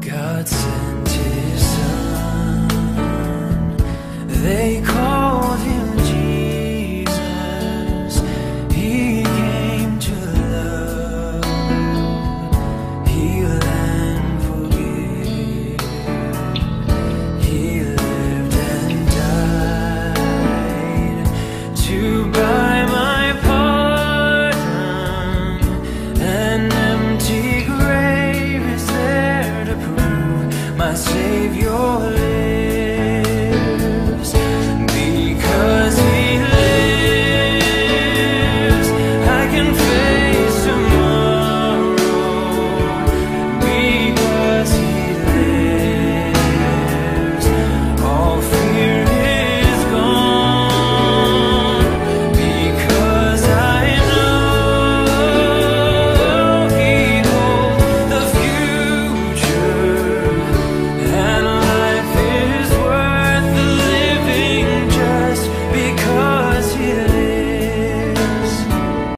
God sends. my Savior.